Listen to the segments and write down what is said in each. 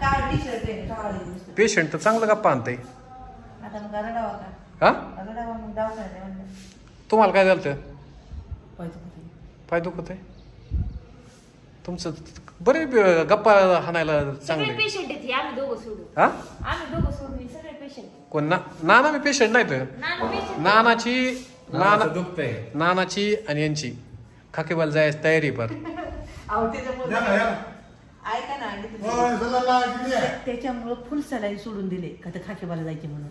काय T shirt आहे काळी नुसतं. पेशंट तर चांगलं गप्पा आणतंय. आता मग रडावा का? हा? रडावा मग दवाखान्यात आहे म्हणलं तुम्हाला काय झालं पाहिजे कुठे पाय दुखत आहे? तुमचं बरे ब- गप्पा हाणायला सगळे चांगले पेशंट आहेत हे, आम्ही दोघं सोडू हा? आम्ही दोघं सोडून हे सगळे पेशंट कोण? ना नाना मी पेशंट नाही तर नाना पेशंट नानाची नाना दुखतंय. नानाची आणि यांची. खाकेबाल जायची तयारी पर. अहो त्याच्यामुळे या ना, या ना. ऐका ना आणि आहे? त्याच्यामुळं फुल सलाई सोडून दिले का तर खाकीबाला जायचे म्हणून.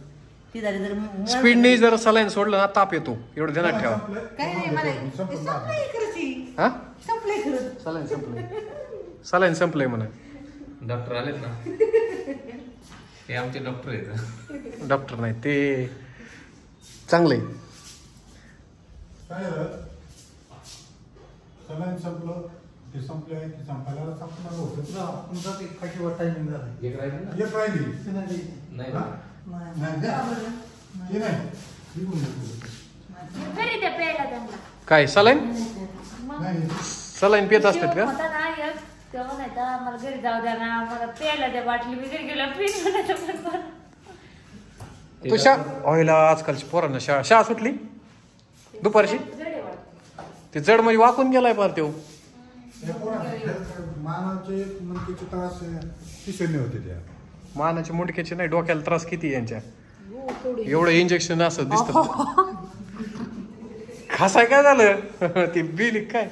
ती झाली जर स्पीडने जर सलाईन सोडलं ना ताप येतो. एवढं ध्यानात ठेवा. संपलंय? काय नाही मला? संपलंय खरंच. हा? संपलंय खरं. सलाईन संपलंय. सलाईन संपलंय म्हणा. डॉक्टर आलेत ना. हे आमचे डॉक्टर आहेत. डॉक्टर नाही ते चांगले. काय सलाईन संपलं. ते संपले की संपायला संपणार होतं. तुमचा ते खाकीवर टायमिंग झाला एक राहिले ना? एक राहिली. ते नाही. नाही हा? नाही द्या. ते नाही. निघून जातो. घरी द्या प्यायला त्यांना. काय सलाईन? सलाईन पित असतात का? होता ना एक तेव्हा नाही तर मला घरी जाऊ द्या ना मला प्यायला द्या बाटली मी घरी गेलो पीठ म्हणायचं पण बरं. तू शा ऑइला आजकालची पोरांना शाळा शाळा सुटली? दुपारची? आहे. ते जड म्हणजे वाकून गेलाय पार तो. हे पोरं, मानाचे मनकेचे त्रास किशोरने होते त्या. मानाची मुंडक्याची नाही डोक्याला त्रास किती यांच्या? एवढं इंजेक्शन असं दिसत. खासाय काय झालं? ती बिल काय?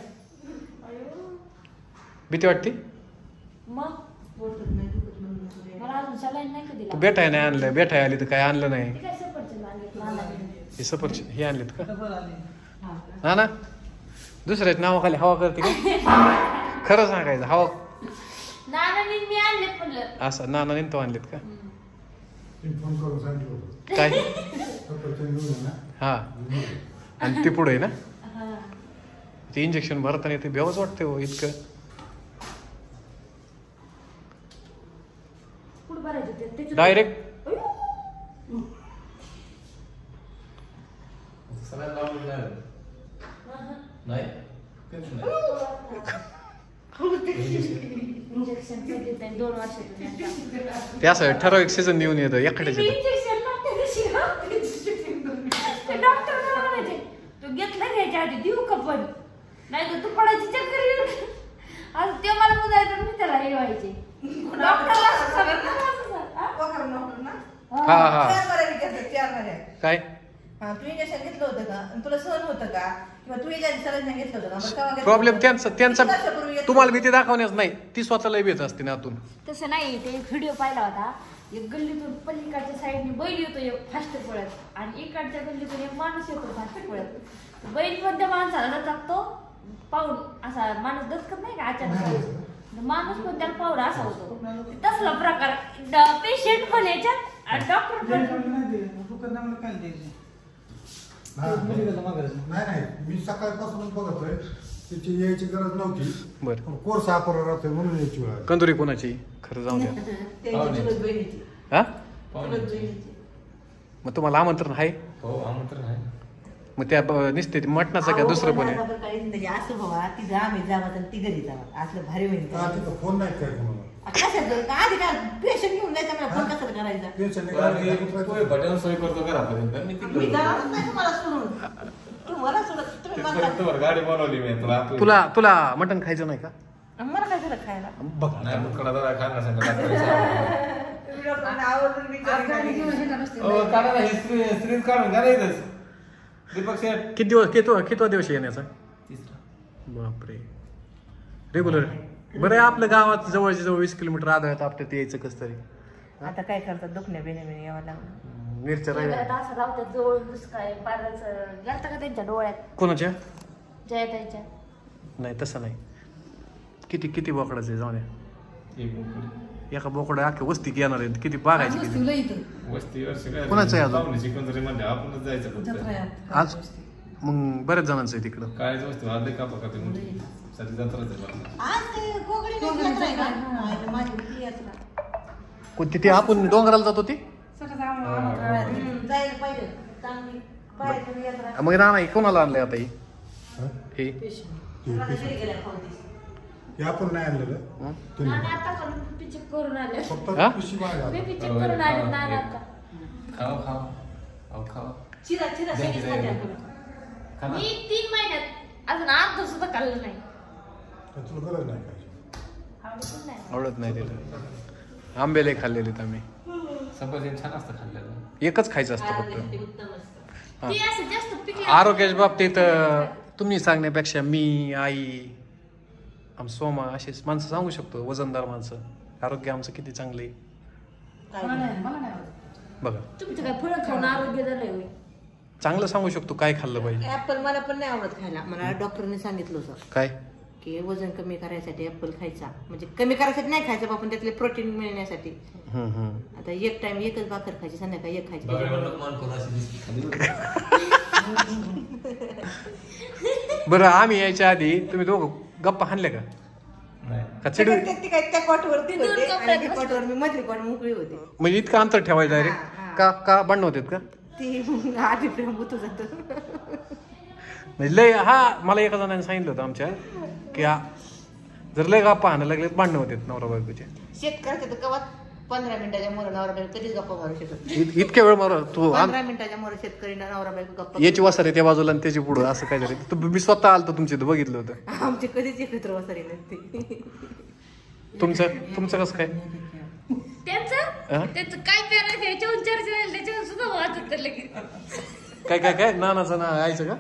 भीती वाटते? बेटाय नाही आणलं. बेटाय आली तर काय आणलं नाही? काय सफरचंद. हे हे आणलेत का? हा. ना? ना दुसऱ्याच नावाखाली हवा करते का खरं सांगायचं हवा. नानाने मी आणलेत म्हणलं. असं नाना तो आणलेत का? ते फोन करून सांगितलं होतं. काय? घेऊन ना. हा. आणि ते पुढे ना? हा. ते इंजेक्शन भरताना ते बेवच वाटते हो इतकं. कुठं भरायचं ते? त्याच्यात- डायरेक्ट अयो. सलाईन लावून दिलं. नाही कधी नाही इंजेक्शन कधी देतात? दोन वर्षातून एकदा. ते असं ठराविक सीझन येऊन येतं एकट्याच डॉक्टर म्हणायचे, तू घेतलं घ्यायच्या आधी देऊ का पण नाही तर तू पडायची चक्कर येईल आज ते मला बुजायचं मी त्याला हे व्हायचे डॉक्टरला. काय हा, तू इंजेक्शन घेतलं होतं का? आणि तुला सहन होतं का? किंवा तू घेतलं होतं का? बरं, केव्हा घेतलं प्रॉब्लेम? त्यांचा किती वर्षापूर्वी त्यांचा घेतलं तुम्हाला? भीती दाखवण्यास नाही. ती स्वतःला भीत असते ना आतून. तसं नाही ते एक व्हिडिओ पाहिला होता. एक गल्लीतून पलीकडच्या साईडने बैल येतो एक फास्ट पळत. आणि इकडच्या गल्लीतून एक माणूस येतो फास्ट पळत. बैल पण त्या माणसाला टाकतो पाऊल असा माणूस दचकत नाही का अचानक? माणूस पण त्याला पाऊल असा होतो? तसला प्रकार. पेशंट पण याच्यात डॉक्टर पण. काय द्यायची नाही. नाही मी सकाळपासूनच बघतोय. त्याची यायची गरज नव्हती. बर. कोर्स सापडला राहतोय म्हणून यायची वेळ. कंदुरी कोणाची? खरं जाऊ द्या. त्यांची चुलत बहिणीची. हा? चुलत पाहुणे. बहिणीची. मग तुम्हाला आमंत्रण आहे? हो आमंत्रण आहे. मग त्या ब- नुसते मटणाचं का दुसरं पण आहे? नाही, असं व्हावा तिथं आम्ही जावा आणि ती घरी जावा. असलं भारी होईल. तिथं फोन नाही काय कोणाला कशाचं आधी काय पेशंट घेऊन जायचं मला फोन कशाला करायचा? टेन्शन नाही मी भट्यावर सोय करतो घरापर्यंत. मी मी तिकडे जाणारच नाही तुम्हाला सोडून. तुम्हाला सोडत तुम्ही मला तिथपर्यंत गाडी बोलवली मी तुला तुला तुला मटण खायचं नाही का? मला काय झालं खायला. बघ. नाही मुतखडा जरा खाणार सांगा डॉक्टरचा. आवडून विचार हो काढा ना हिस्ट्री हिस्ट्री काढून घ्या ना इथंच. दीपक शेठ. किती दिवस किती कितवा दिवस येण्याचा? बापरे. रेग्युलर बरं आहे आपल्या गावात जवळच्या जवळ वीस किलोमीटर आदळत आपल्यात यायचं कस तरी. आता काय करतात? दुखण्या बेने यावं लागलं मिरच्या राहिल्या. असं राहतात जवळ दुष्काळ पाराच गेलता का त्यांच्या डोळ्यात? कोणाच्या? जयताईच्या. नाही तसं नाही. किती किती बोकडाचे जाऊन द्या. एक मुकडी. एका बोकडा अख्ख्या वस्तीत येणार आहेत. किती बागायचे किती? वस्तीवर सगळ्या कोणाचं आहे अजून? पाहुणे चिकनजरी आपणच जायचं फक्त. आज? मग बऱ्याच जणांचं आहे तिकडं. काय वस्तू आज का पका ते साठी जत्राच आहे बरं. आज ते कोकणी यात्रा आहे का? माझी कुठली यात्रा कोणती ती? आपण डोंगराला जातो ती? हम्म, जायला पाहिजे. चांगली. पाहिजे यात्रा मग ना नाही कोणाला आणलंय आता ही? हे? घरी गेल्या. हे आपण नाही आणलेलं हं? तुम्ही. नाना आता करून आले. फक्त हा? पिशी मागे बीपी आता. चेक करून आले नाना आता. खाओ खाओ अहो खाओ चिरा चिरा द्या सगळीच की खाते द्या. आपण. मी तीन महिन्यात अजून अर्ध सुद्धा खाल्लं नाही. तर तुला गरज नाही खायची. आवडतच नाही. आवडत नाही तिला. आंबेले खाल्लेले आम्ही. सफरचंद छान असतं खाल्लेलं एकच खायचं असतं आरोग्यासाठी फक्त. उत्तम असतं. हा. ती असं जास्त पिकले आरोग्याच्या बाबतीत अं, तुम्ही सांगण्यापेक्षा मी आई आम सोमा अशीच माणसं सांगू शकतो वजनदार माणसं. आरोग्य आमचं किती चांगलं आहे. काय? मला नाही. नाही मला नाही आवडत. बघा. तुमचं काय फळं खाऊन आरोग्य झालंय होय. चांगलं सांगू शकतो काय खाल्लं पाहिजे. ऍपल मला पण नाही आवडत खायला. मला डॉक्टरने सांगितलं होतं. काय? की वजन कमी करायसाठी ऍपल खायचा. म्हणजे कमी करायसाठी नाही खायचं पण त्यातले प्रोटीन मिळण्यासाठी. हम्म, हम्म. आता एक टाइम एकच भाकर खायची संध्याकाळी एक खायची. बरं आम्ही यायच्या आधी तुम्ही दोघं गप्पा हाणल्या का? का चिडू? त्या- कॉटवरती होते आणि कॉटवर मी मधली कॉट मोकळी होते. म्हणजे इतकं अंतर ठेवायचं डायरेक्ट. का का भांडण होतात का? ती मग आधी प्रेम होतो जात म्हणजे लय हा मला एका जणाने सांगितलं होतं आमच्या की हा, जर लय गप्पा हाणायला लागले भांडणं होतात नवरा बायकोचे. शेतकऱ्याच्या तर पंधरा मिनिटाच्या मोर नवरा बायको कधीच गप्पा मारू शकत इत- इतक्या वेळ मला तू पंधरा मिनिटाच्या मोर शेतकरी नवरा बायको गप्पा याची वासर त्या बाजूला आणि त्याची पुढं असं काहीतरी. तू मी स्वतः आलतो तुमच्या इथं बघितलं होतं. आमची कधीच एकत्र वसरी नसते. तुमचं तुमचं कसं काय? त्यांचं? हा? त्यांचं काय पेरायचं याच्यावर चर्चा झाली त्याच्यावर सुद्धा वाचत तर लगेच काय काय काय? नानाचं ना आईचं का?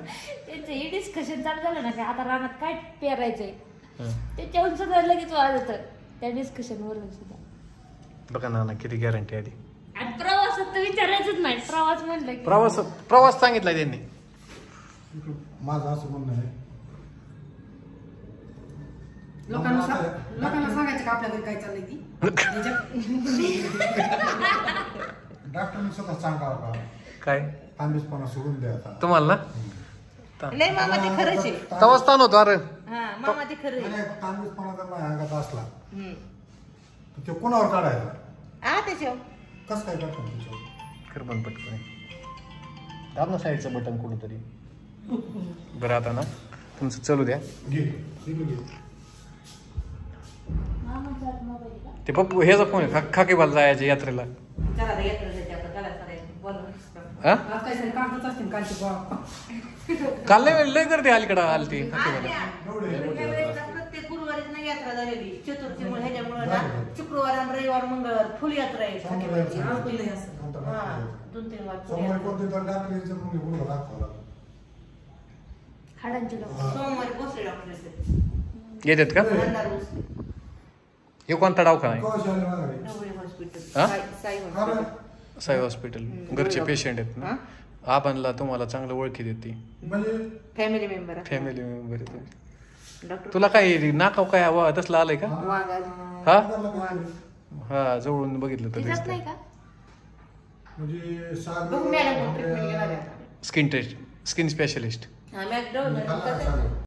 त्यांचं हे डिस्कशन चालू झालं ना काय आता रानात काय पेरायचंय? हं. त्याच्यावर सुद्धा लगेच वाजत. त्या डिस्कशन वरून सुद्धा. बघा नाना किती गॅरंटी आली. आणि प्रवासात तर विचारायचंच नाही. प्रवास म्हणलं की प्रवास प्रवास सांगितला त्यांनी. माझं असं म्हणणं आहे. लोकांना सा- लोकांना सांगायचं का आपल्या घरी काय चाललंय ती? डॉक्टरने स्वतः सांगावं का? काय? तांबीसपणा सोडून द्या आता. तुम्हाला ना? नाही मामा ते खरंच आहे. तवाच ताण होतो अरे. हा मामा ते खरं आहे. नाही, तांबीसपणा जर माझ्या अंगात असला. हम्म. तर ते कोणावर काढायचा? हा त्याच्यावर. कसं काय करतो कर बंद पटकन दाब ना साईडचं बटन कुठंतरी बरं आता ना? तुमचं चालू द्या. घे आहे? ते पप्पू ह्याचा फोन आहे खा खाकेबाल जायच्या यात्रेला. चला आता येतं त्याच्या आता चला चला बोला हा? काल लय लय गर्दी अलीकडं आली ती प्रत्येक गुरुवारीच नाही यात्रा झालेली. चतुर्थीमुळे ह्याच्यामुळे ना शुक्रवार आणि रविवार मंगळवार फुल यात्रा. हा दोन तीन सोमवारी. हाडांचे डॉक्टर येतात. येतात का. हे कोणता दवाखाना आहे? हॉस्पिटल? साई- हॉस्पिटल घरचे पेशंट आहेत ना. आपणला तुम्हाला चांगलं ओळखी देते. म्हणजे? फॅमिली मेंबर फॅमिली मेंबर आहे तुम्ही. डॉक्टर तुला काय नाकाव काय हवा? तसलं आलंय का? वाघ हा? हा जवळून बघितलं तर ते जात दिसतं नाही का? म्हणजे सागर बघ मॅडम ट्रीटमेंट घेणार आहे आता. स्किन टेस्ट स्किन स्पेशलिस्ट हा?